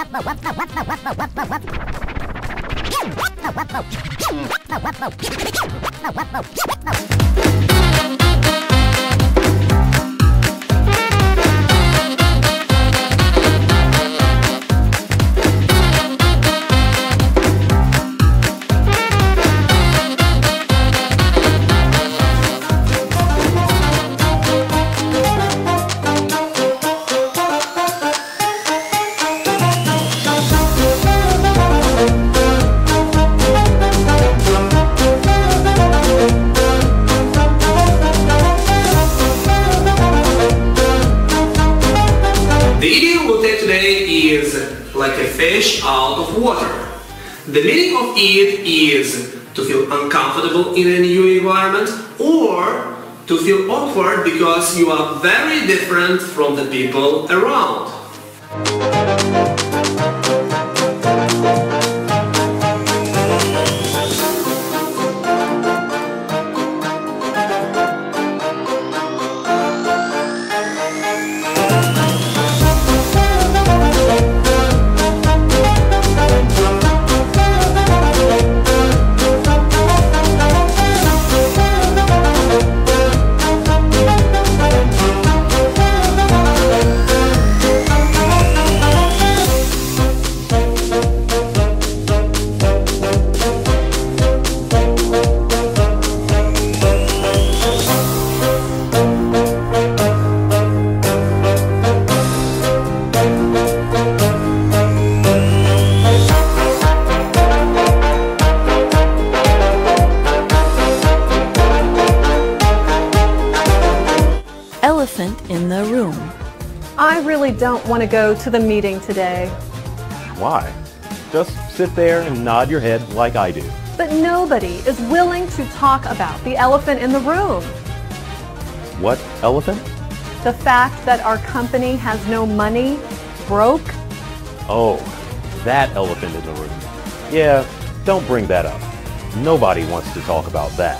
What the what the idiom we'll take today is like a fish out of water. The meaning of it is to feel uncomfortable in a new environment or to feel awkward because you are very different from the people around. Elephant in the room. I really don't want to go to the meeting today, Why? Just sit there and nod your head like I do. but nobody is willing to talk about the elephant in the room. What elephant? The fact that our company has no money, broke. Oh, that elephant in the room. Yeah, don't bring that up. Nobody wants to talk about that.